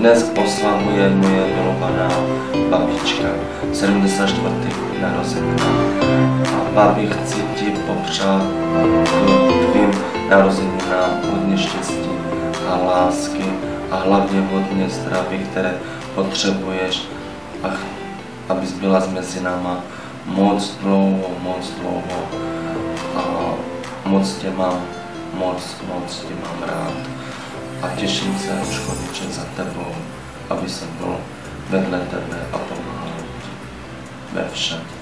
Dnes oslavuje moje milovaná babička 74. narozenina. A babi, chci ti popřát tvým narozeninám hodně štěstí a lásky a hlavně hodně zdraví, které potřebuješ, ach, abys byla mezi náma moc dlouho, moc dlouho a moc tě mám, moc, moc tě mám rád. dziesięca szkolniczy za tebą, aby sobą, wedle tebe, a pomagał we wszędzie.